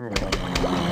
Way.